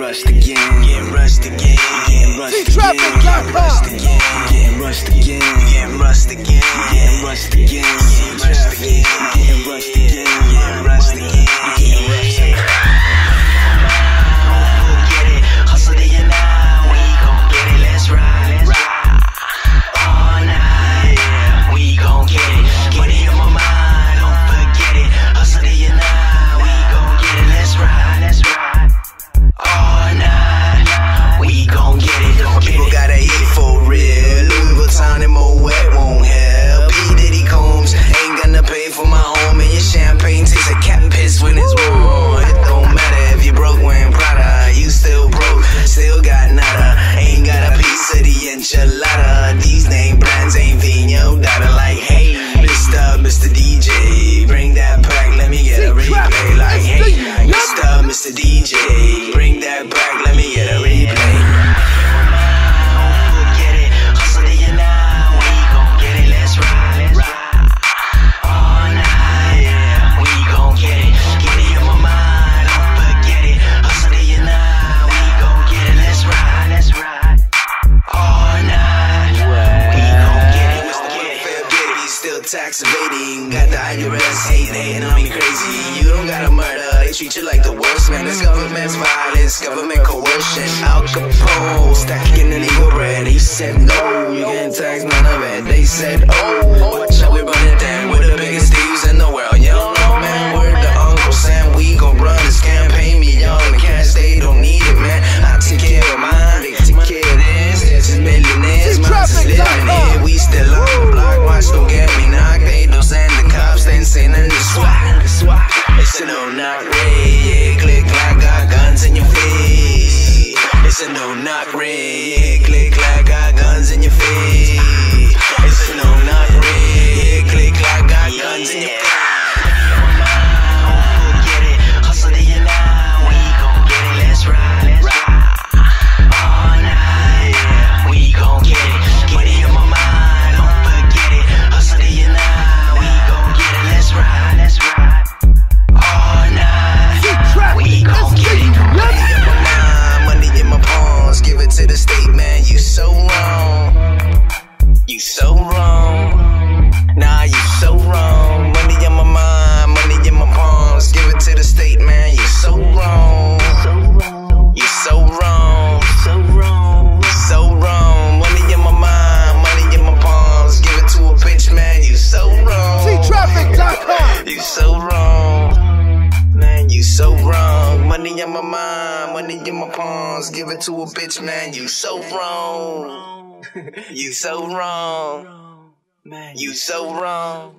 rushed again. Getting rushed again. Getting rushed again. Getting rushed again. Getting rushed again. Getting rushed again. Getting rushed again. Evading. Got the IRS hating on me crazy. You don't gotta murder, they treat you like the worst, man. This government's violence, government coercion. Al Capone, stacking the legal bread. He said no, you can't tax none of it. They said, oh, It's a no knock raid, yeah. Click clack, got guns in your face. It's a no knock raid, yeah. Click clack, got guns in your face. To the state, man. You so wrong. You so wrong. Nah, you so wrong. Money in my mind, money in my palms. Give it to the state, man. You so wrong. You so wrong. So wrong. So wrong. Money in my mind, money in my palms. Give it to a bitch, man. You so wrong. Traffic.com. You so wrong. So wrong. Money in my mind, money in my palms. Give it to a bitch, man. You so wrong. You so wrong. Man, you so wrong.